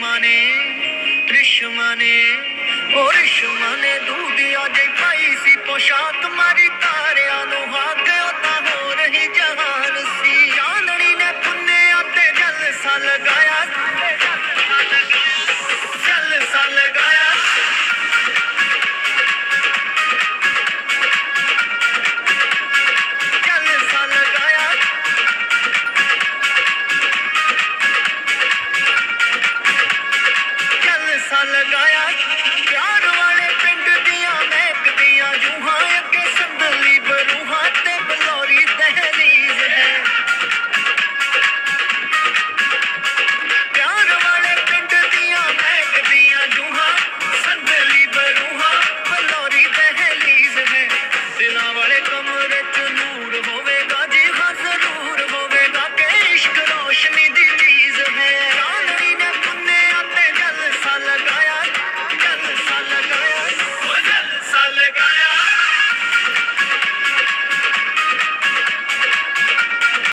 ঋষমানে মানে পরিশ মানে দুদিয়া लगाया प्यार